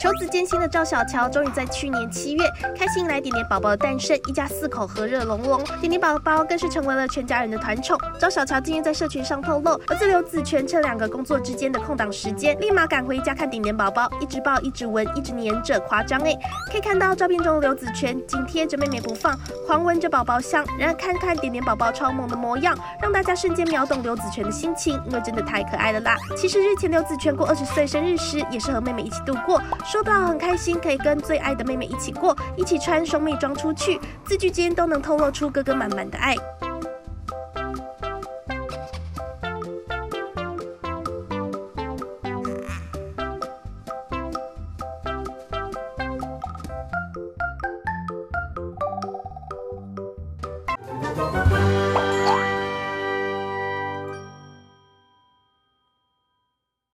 求子艰辛的赵小乔，终于在去年七月开心来点点宝宝的诞生，一家四口和乐融融，点点宝宝更是成为了全家人的团宠。赵小乔今天在社群上透露，儿子刘子权趁两个工作之间的空档时间，立马赶回家看点点宝宝，一直抱，一直闻，一直黏着，夸张哎！可以看到照片中的刘子权紧贴着妹妹不放，狂闻着宝宝香。然而看看点点宝宝超萌的模样，让大家瞬间秒懂刘子权的心情，因为真的太可爱了啦！其实日前刘子权过二十岁生日时，也是和妹妹一起度过。说到很开心，可以跟最爱的妹妹一起过，一起穿兄妹装出去，字句间都能透露出哥哥满满的爱。